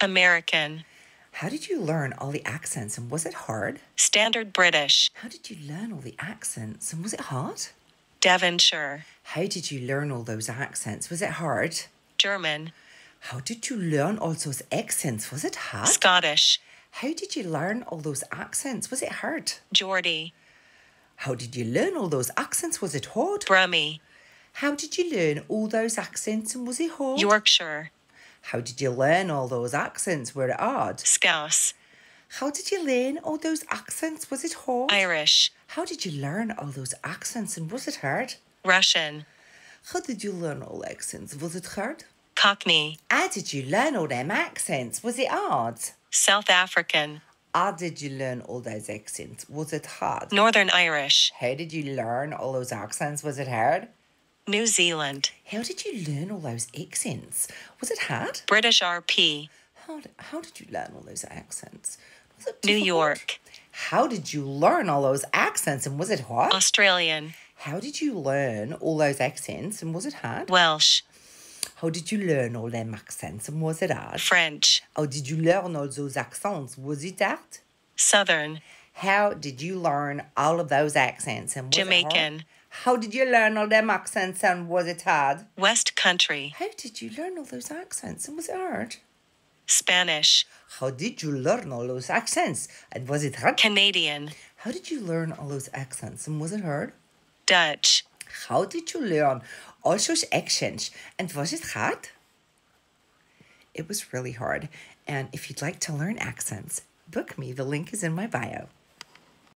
American, How did you learn all the accents and was it hard? Standard British, How did you learn all the accents and was it hard? Devonshire, How did you learn all those accents? Was it hard? German, How did you learn all those accents? Was it hard? Scottish, How did you learn all those accents? Was it hard? Geordie, How did you learn all those accents? Was it hard? Brummie, How did you learn all those accents and was it hard? Yorkshire, How did you learn all those accents? Were it hard? Scouse, How did you learn all those accents? Was it hard? Irish, How did you learn all those accents and was it hard? Russian, How did you learn all accents? Was it hard? Cockney, How did you learn all them accents? Was it hard? South African, How did you learn all those accents? Was it hard? Northern Irish, How did you learn all those accents? Was it hard? New Zealand, How did you learn all those accents? Was it hard? British RP, How, how did you learn all those accents? Was it New? York, How did you learn all those accents and was it hard? Australian, How did you learn all those accents and was it hard? Welsh, How did you learn all them accents and was it hard? French, How did you learn all those accents? Was it hard? Southern, How did you learn all of those accents and was it hard? Jamaican, How did you learn all them accents and was it hard? West Country, How did you learn all those accents and was it hard? Spanish, How did you learn all those accents and was it hard? Canadian, How did you learn all those accents and was it hard? Dutch, How did you learn all those accents and was it hard? It was really hard. And if you'd like to learn accents, book me. The link is in my bio.